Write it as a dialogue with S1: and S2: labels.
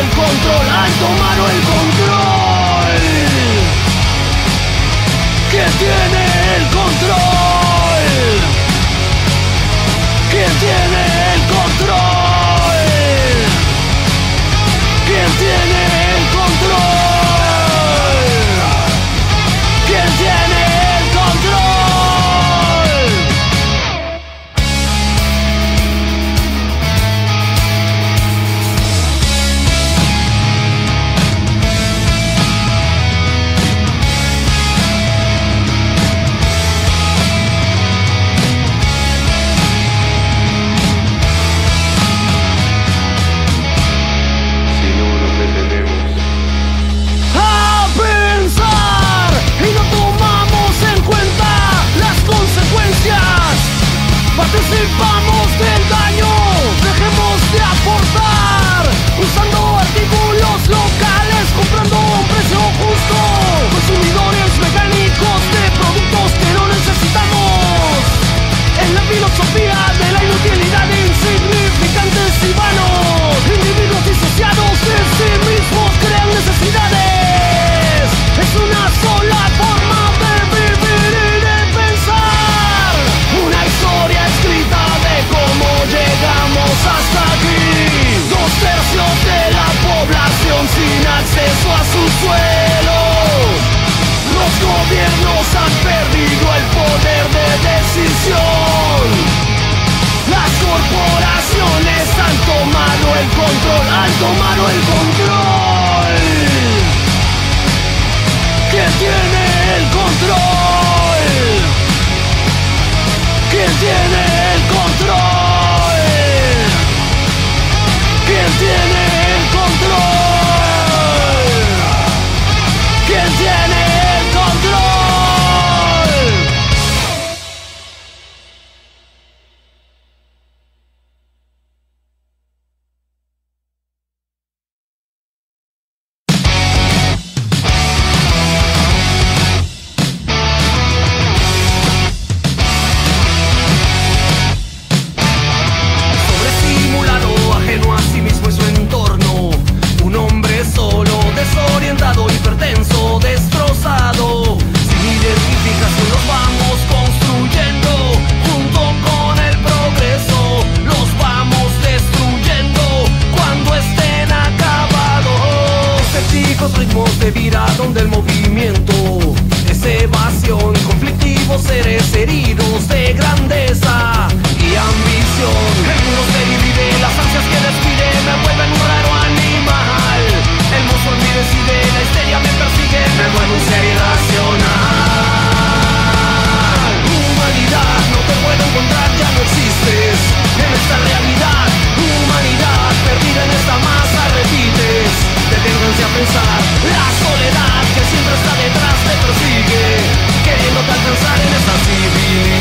S1: el control, han tomado el control. ¿Quién tiene al tomar el control. ¿Quién tiene movimiento es evasión. Conflictivos seres heridos de grandeza y ambición. El mundo se divide, las ansias que despide me vuelven un raro animal. El monstruo en mí decide, la histeria me persigue, me vuelve un ser irracional. Humanidad, no te puedo encontrar, ya no existes en esta realidad. Humanidad, perdida en esta masa, repites. Deténganse a pensar, la soledad siempre está detrás, te persigue, queriendo alcanzar en esta civilización.